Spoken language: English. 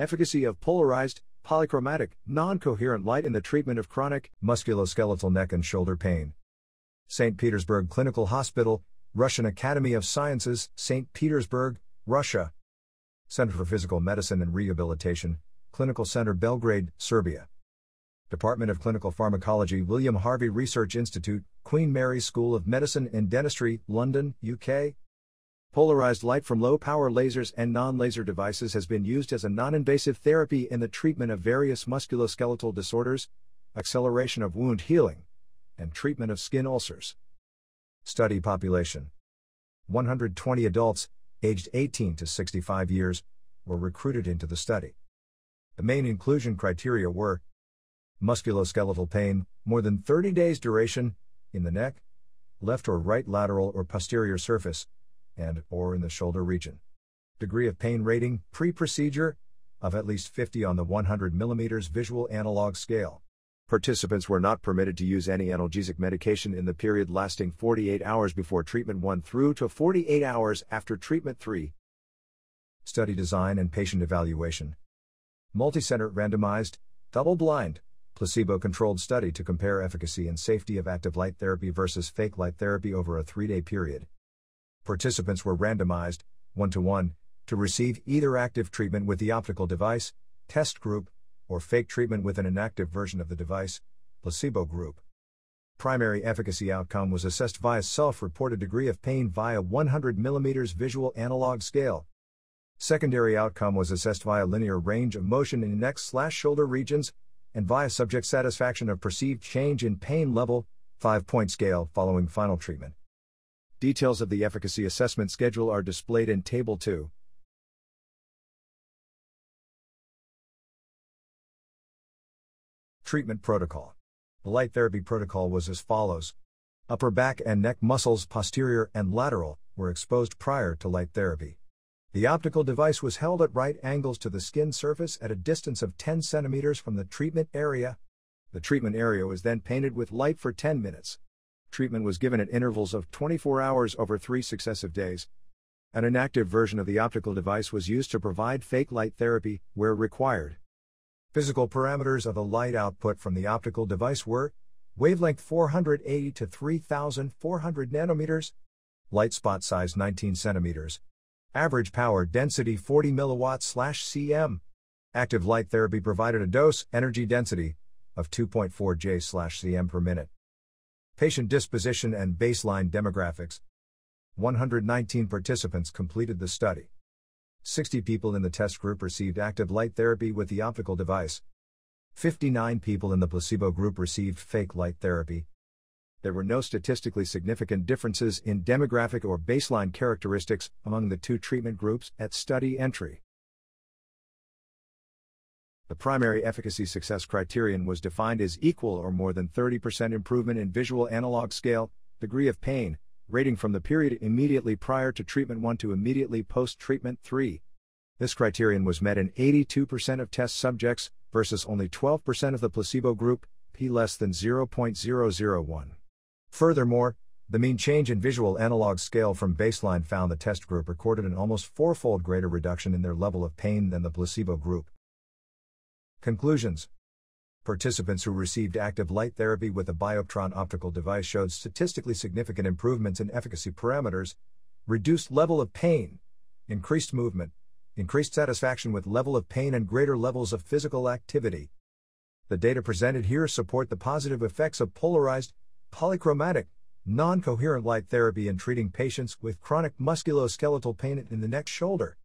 Efficacy of polarized, polychromatic, non coherent light in the treatment of chronic musculoskeletal neck and shoulder pain. St. Petersburg Clinical Hospital, Russian Academy of Sciences, St. Petersburg, Russia. Center for Physical Medicine and Rehabilitation, Clinical Center Belgrade, Serbia. Department of Clinical Pharmacology William Harvey Research Institute, Queen Mary School of Medicine and Dentistry, London, UK. Polarized light from low power lasers and non laser devices has been used as a non invasive therapy in the treatment of various musculoskeletal disorders, acceleration of wound healing, and treatment of skin ulcers. Study population 120 adults, aged 18 to 65 years, were recruited into the study. The main inclusion criteria were musculoskeletal pain, more than 30 days duration, in the neck, left or right lateral or posterior surface, and or in the shoulder region. Degree of pain rating, pre-procedure, of at least 50 on the 100 mm visual analog scale. Participants were not permitted to use any analgesic medication in the period lasting 48 hours before treatment 1 through to 48 hours after treatment 3. Study design and patient evaluation. Multicenter randomized, double blind, placebo controlled study to compare efficacy and safety of active light therapy versus fake light therapy over a three day period. Participants were randomized, 1 to 1, to receive either active treatment with the optical device, test group, or fake treatment with an inactive version of the device, placebo group. Primary efficacy outcome was assessed via self reported degree of pain via 100 mm visual analog scale. Secondary outcome was assessed via linear range of motion in neck slash shoulder regions, and via subject satisfaction of perceived change in pain level, 5 point scale following final treatment. Details of the efficacy assessment schedule are displayed in Table 2. Treatment Protocol The light therapy protocol was as follows Upper back and neck muscles, posterior and lateral, were exposed prior to light therapy. The optical device was held at right angles to the skin surface at a distance of 10 centimeters from the treatment area. The treatment area was then painted with light for 10 minutes. Treatment was given at intervals of 24 hours over three successive days. An inactive version of the optical device was used to provide fake light therapy, where required. Physical parameters of the light output from the optical device were wavelength 480 to 3400 nanometers, light spot size 19 centimeters, Average power density 40 mW/cm. Active light therapy provided a dose energy density of 2.4 J/cm per minute. Patient disposition and baseline demographics. 119 participants completed the study. 60 people in the test group received active light therapy with the optical device. 59 people in the placebo group received fake light therapy, there were no statistically significant differences in demographic or baseline characteristics among the two treatment groups at study entry. The primary efficacy success criterion was defined as equal or more than 30% improvement in visual analog scale, degree of pain, rating from the period immediately prior to treatment 1 to immediately post treatment 3. This criterion was met in 82% of test subjects versus only 12% of the placebo group, p less than 0.001. Furthermore, the mean change in visual analog scale from baseline found the test group recorded an almost fourfold greater reduction in their level of pain than the placebo group. Conclusions Participants who received active light therapy with a Bioptron optical device showed statistically significant improvements in efficacy parameters, reduced level of pain, increased movement, increased satisfaction with level of pain, and greater levels of physical activity. The data presented here support the positive effects of polarized, polychromatic, non coherent light therapy in treating patients with chronic musculoskeletal pain in the neck shoulder.